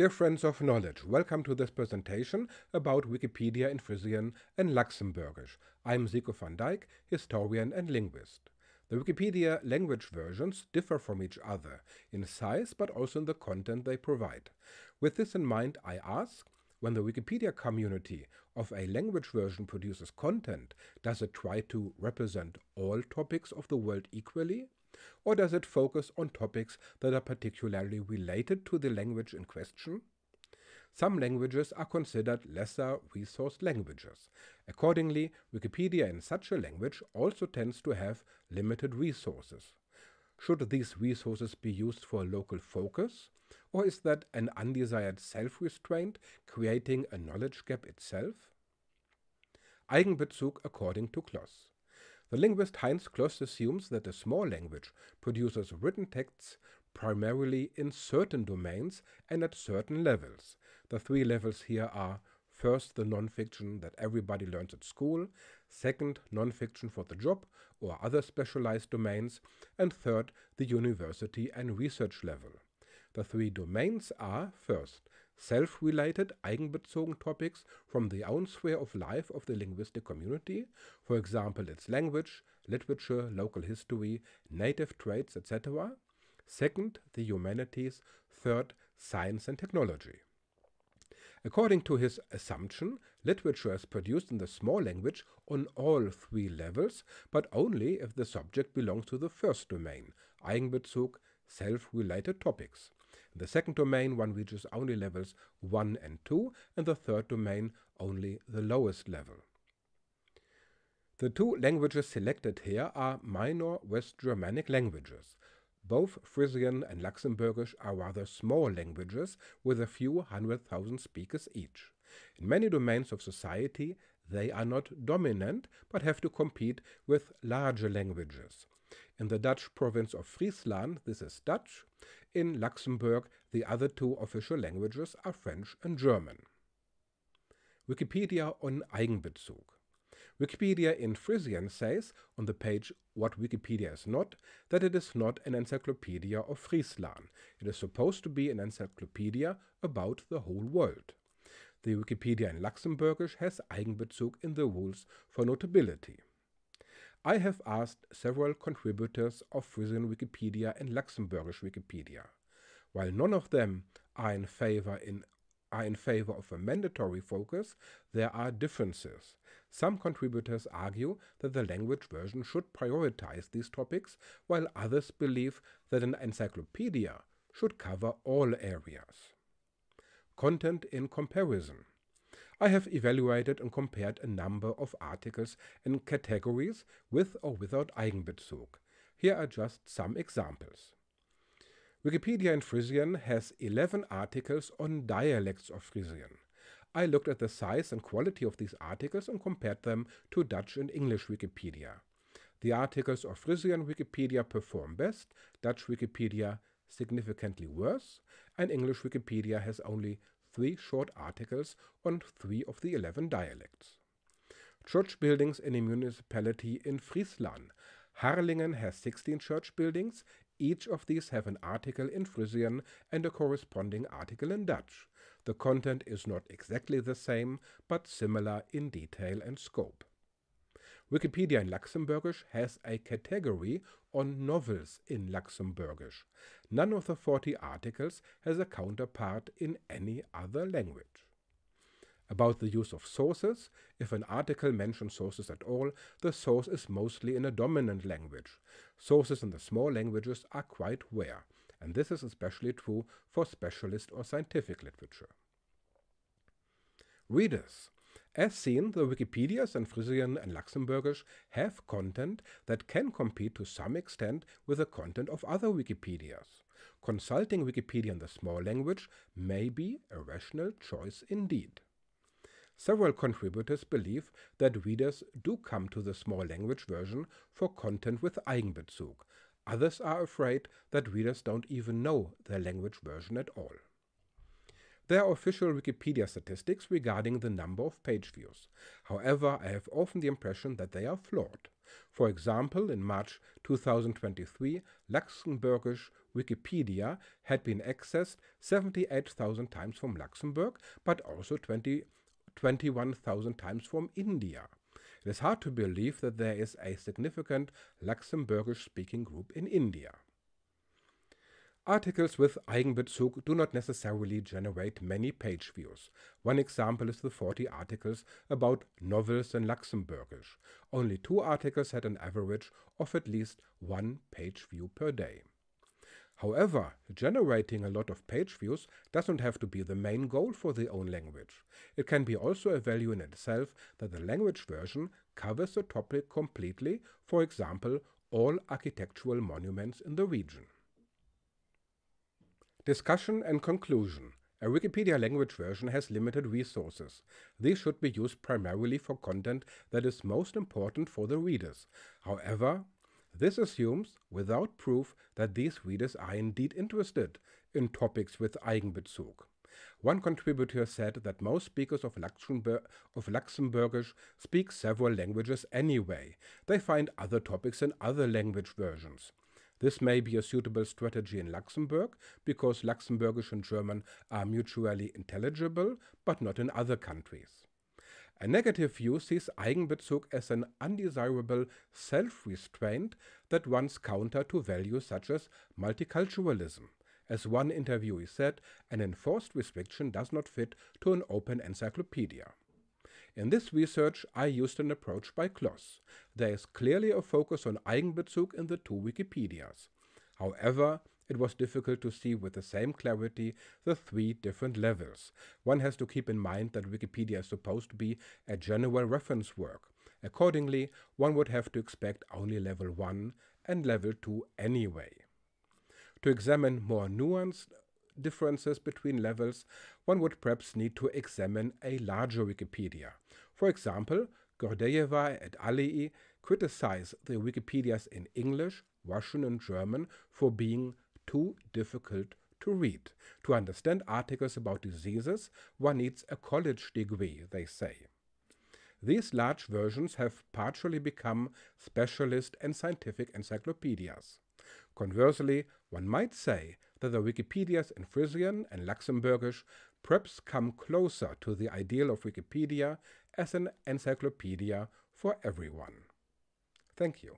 Dear friends of knowledge, welcome to this presentation about Wikipedia in Frisian and Luxembourgish. I'm Ziko van Dijk, historian and linguist. The Wikipedia language versions differ from each other in size but also in the content they provide. With this in mind, I ask, when the Wikipedia community of a language version produces content, does it try to represent all topics of the world equally? Or does it focus on topics that are particularly related to the language in question? Some languages are considered lesser resourced languages. Accordingly, Wikipedia in such a language also tends to have limited resources. Should these resources be used for a local focus? Or is that an undesired self-restraint creating a knowledge gap itself? Eigenbezug according to Kloss. The linguist Heinz Kloss assumes that a small language produces written texts primarily in certain domains and at certain levels. The three levels here are first the nonfiction that everybody learns at school, second nonfiction for the job or other specialized domains, and third the university and research level. The three domains are first self-related, eigenbezogen topics from the own sphere of life of the linguistic community, for example its language, literature, local history, native traits, etc. Second, the humanities. Third, science and technology. According to his assumption, literature is produced in the small language on all three levels, but only if the subject belongs to the first domain, Eigenbezug, self-related topics. The second domain, one reaches only levels 1 and 2, and the third domain only the lowest level. The two languages selected here are minor West Germanic languages. Both Frisian and Luxembourgish are rather small languages with a few hundred thousand speakers each. In many domains of society, they are not dominant but have to compete with larger languages. In the Dutch province of Friesland, this is Dutch. In Luxembourg, the other two official languages are French and German. Wikipedia on Eigenbezug. Wikipedia in Frisian says on the page What Wikipedia is not that it is not an encyclopedia of Friesland. It is supposed to be an encyclopedia about the whole world. The Wikipedia in Luxembourgish has Eigenbezug in the rules for notability. I have asked several contributors of Frisian Wikipedia and Luxembourgish Wikipedia. While none of them are in favor in are in favor of a mandatory focus, there are differences. Some contributors argue that the language version should prioritize these topics, while others believe that an encyclopedia should cover all areas. Content in comparison. I have evaluated and compared a number of articles and categories with or without Eigenbezug. Here are just some examples. Wikipedia in Frisian has 11 articles on dialects of Frisian. I looked at the size and quality of these articles and compared them to Dutch and English Wikipedia. The articles of Frisian Wikipedia perform best, Dutch Wikipedia significantly worse, and English Wikipedia has only three short articles on three of the 11 dialects. Church buildings in a municipality in Friesland. Harlingen has 16 church buildings. Each of these have an article in Frisian and a corresponding article in Dutch. The content is not exactly the same, but similar in detail and scope. Wikipedia in Luxembourgish has a category on novels in Luxembourgish. None of the 40 articles has a counterpart in any other language. About the use of sources, if an article mentions sources at all, the source is mostly in a dominant language. Sources in the small languages are quite rare, and this is especially true for specialist or scientific literature. Readers as seen, the Wikipedias in Frisian and Luxembourgish have content that can compete to some extent with the content of other Wikipedias. Consulting Wikipedia in the small language may be a rational choice indeed. Several contributors believe that readers do come to the small language version for content with Eigenbezug. Others are afraid that readers don't even know their language version at all. There are official Wikipedia statistics regarding the number of page views. However, I have often the impression that they are flawed. For example, in March 2023, Luxembourgish Wikipedia had been accessed 78,000 times from Luxembourg, but also 20, 21,000 times from India. It is hard to believe that there is a significant Luxembourgish-speaking group in India. Articles with Eigenbezug do not necessarily generate many page views. One example is the 40 articles about novels in Luxembourgish. Only two articles had an average of at least one page view per day. However, generating a lot of page views doesn't have to be the main goal for the own language. It can be also a value in itself that the language version covers the topic completely, for example, all architectural monuments in the region. Discussion and conclusion. A Wikipedia language version has limited resources. These should be used primarily for content that is most important for the readers. However, this assumes, without proof, that these readers are indeed interested in topics with Eigenbezug. One contributor said that most speakers of, of Luxembourgish speak several languages anyway. They find other topics in other language versions. This may be a suitable strategy in Luxembourg because Luxembourgish and German are mutually intelligible, but not in other countries. A negative view sees Eigenbezug as an undesirable self-restraint that runs counter to values such as multiculturalism. As one interviewee said, an enforced restriction does not fit to an open encyclopedia. In this research, I used an approach by Kloss. There is clearly a focus on Eigenbezug in the two Wikipedias. However, it was difficult to see with the same clarity the three different levels. One has to keep in mind that Wikipedia is supposed to be a general reference work. Accordingly, one would have to expect only level 1 and level 2 anyway. To examine more nuanced differences between levels, one would perhaps need to examine a larger Wikipedia. For example, Gordeyeva et alii criticize the Wikipedias in English, Russian and German for being too difficult to read. To understand articles about diseases, one needs a college degree, they say. These large versions have partially become specialist and scientific encyclopedias. Conversely, one might say that the Wikipedias in Frisian and Luxembourgish perhaps come closer to the ideal of Wikipedia as an encyclopedia for everyone. Thank you.